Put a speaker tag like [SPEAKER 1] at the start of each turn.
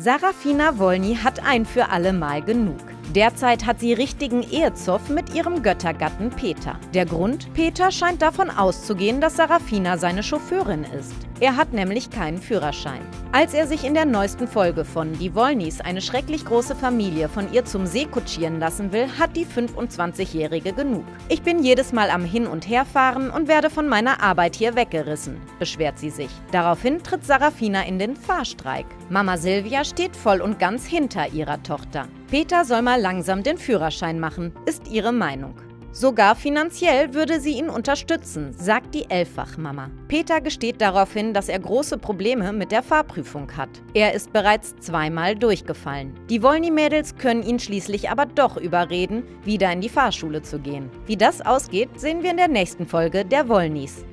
[SPEAKER 1] Sarafina Wolny hat ein für alle Mal genug. Derzeit hat sie richtigen Ehezoff mit ihrem Göttergatten Peter. Der Grund? Peter scheint davon auszugehen, dass Sarafina seine Chauffeurin ist. Er hat nämlich keinen Führerschein. Als er sich in der neuesten Folge von Die Wollnys eine schrecklich große Familie von ihr zum See kutschieren lassen will, hat die 25-Jährige genug. Ich bin jedes Mal am Hin- und Herfahren und werde von meiner Arbeit hier weggerissen, beschwert sie sich. Daraufhin tritt Sarafina in den Fahrstreik. Mama Silvia steht voll und ganz hinter ihrer Tochter. Peter soll mal langsam den Führerschein machen, ist ihre Meinung. Sogar finanziell würde sie ihn unterstützen, sagt die Elffachmama. Peter gesteht daraufhin, dass er große Probleme mit der Fahrprüfung hat. Er ist bereits zweimal durchgefallen. Die Wollny-Mädels können ihn schließlich aber doch überreden, wieder in die Fahrschule zu gehen. Wie das ausgeht, sehen wir in der nächsten Folge der Wollnys.